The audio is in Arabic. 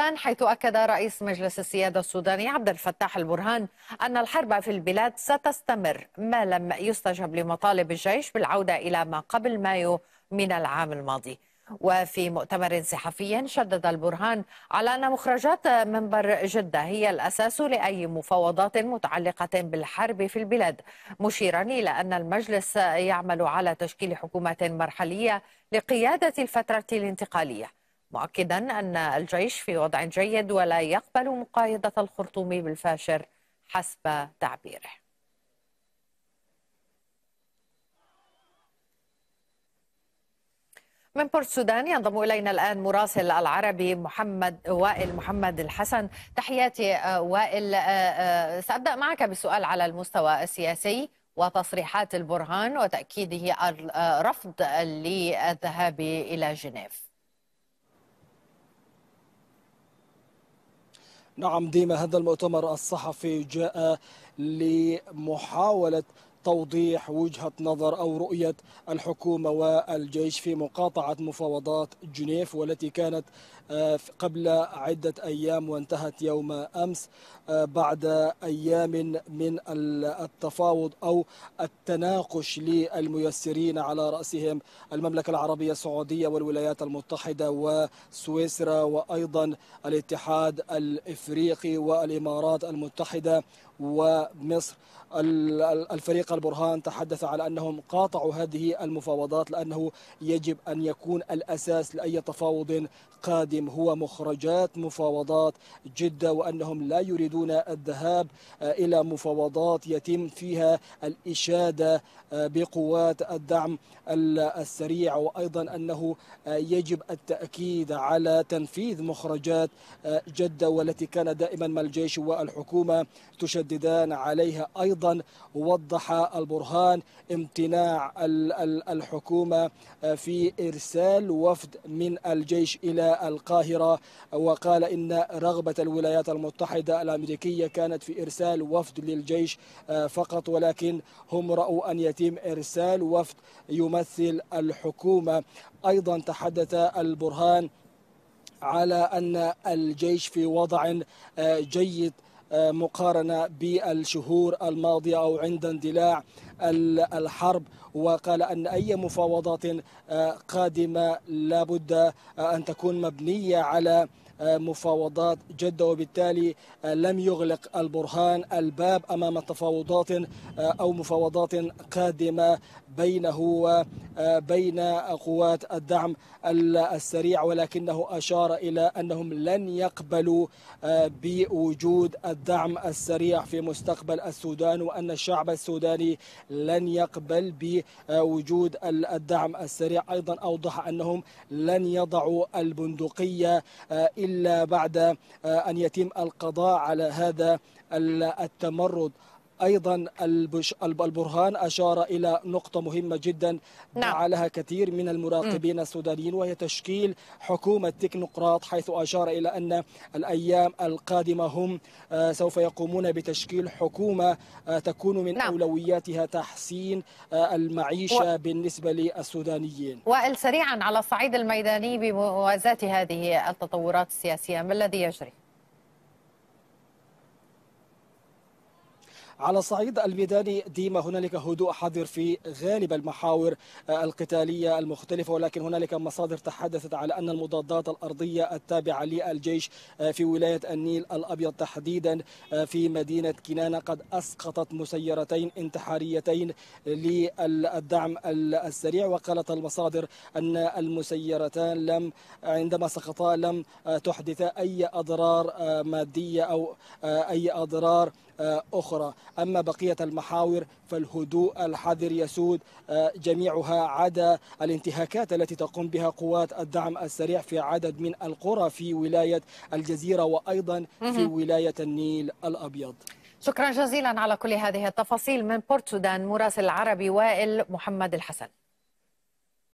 حيث أكد رئيس مجلس السيادة السوداني عبد الفتاح البرهان أن الحرب في البلاد ستستمر ما لم يستجب لمطالب الجيش بالعودة إلى ما قبل مايو من العام الماضي. وفي مؤتمر صحفي شدد البرهان على أن مخرجات منبر جدة هي الأساس لأي مفاوضات متعلقة بالحرب في البلاد مشيرا إلى أن المجلس يعمل على تشكيل حكومة مرحلية لقيادة الفترة الانتقالية. مؤكدا أن الجيش في وضع جيد ولا يقبل مقايضة الخرطوم بالفاشر حسب تعبيره. من بورت سودان ينضم إلينا الآن مراسل العربي محمد وائل محمد الحسن. تحياتي وائل سأبدأ معك بسؤال على المستوى السياسي وتصريحات البرهان وتأكيده الرفض للذهاب إلى جنيف. نعم ديما هذا المؤتمر الصحفي جاء لمحاولة توضيح وجهة نظر أو رؤية الحكومة والجيش في مقاطعة مفاوضات جنيف والتي كانت قبل عدة أيام وانتهت يوم أمس بعد أيام من التفاوض أو التناقش للميسرين على رأسهم. المملكة العربية السعودية والولايات المتحدة وسويسرا وأيضا الاتحاد الإفريقي والإمارات المتحدة ومصر. الفريق البرهان تحدث على أنهم قاطعوا هذه المفاوضات لأنه يجب أن يكون الأساس لأي تفاوض قادم. هو مخرجات مفاوضات جدة وأنهم لا يريدون الذهاب إلى مفاوضات يتم فيها الإشادة بقوات الدعم السريع. وأيضا أنه يجب التأكيد على تنفيذ مخرجات جدة والتي كان دائما ما الجيش والحكومة تشددان عليها أيضا وضح البرهان امتناع الحكومة في إرسال وفد من الجيش إلى القاهرة. وقال إن رغبة الولايات المتحدة الأمريكية كانت في إرسال وفد للجيش فقط ولكن هم رأوا أن يتم إرسال وفد يمثل الحكومة. أيضا تحدث البرهان على أن الجيش في وضع جيد مقارنة بالشهور الماضية أو عند اندلاع. الحرب وقال أن أي مفاوضات قادمة لابد أن تكون مبنية على مفاوضات جدة. وبالتالي لم يغلق البرهان الباب أمام تفاوضات أو مفاوضات قادمة بينه وبين قوات الدعم السريع. ولكنه أشار إلى أنهم لن يقبلوا بوجود الدعم السريع في مستقبل السودان وأن الشعب السوداني لن يقبل بوجود الدعم السريع. أيضا أوضح أنهم لن يضعوا البندقية إلا بعد أن يتم القضاء على هذا التمرد. أيضا البرهان أشار إلى نقطة مهمة جدا دعا نعم. لها كثير من المراقبين. السودانيين وهي تشكيل حكومة تكنوقراط حيث أشار إلى أن الأيام القادمة هم سوف يقومون بتشكيل حكومة تكون من نعم. أولوياتها تحسين المعيشة و... بالنسبة للسودانيين. وائل سريعا على الصعيد الميداني بموازاة هذه التطورات السياسية ما الذي يجري؟ على الصعيد الميداني ديما هنالك هدوء حذر في غالب المحاور القتالية المختلفة ولكن هنالك مصادر تحدثت على أن المضادات الأرضية التابعة للجيش في ولاية النيل الأبيض تحديدا في مدينة كنانة قد أسقطت مسيرتين انتحاريتين للدعم السريع. وقالت المصادر أن المسيرتان لم عندما سقطا لم تحدث أي أضرار مادية أو أي أضرار أخرى. أما بقية المحاور فالهدوء الحذر يسود جميعها عدا. الانتهاكات التي تقوم بها قوات الدعم السريع في عدد من القرى في ولاية الجزيرة وأيضا في ولاية النيل الأبيض. شكرا جزيلا على كل هذه التفاصيل من بورت سودان مراسل العربي وائل محمد الحسن.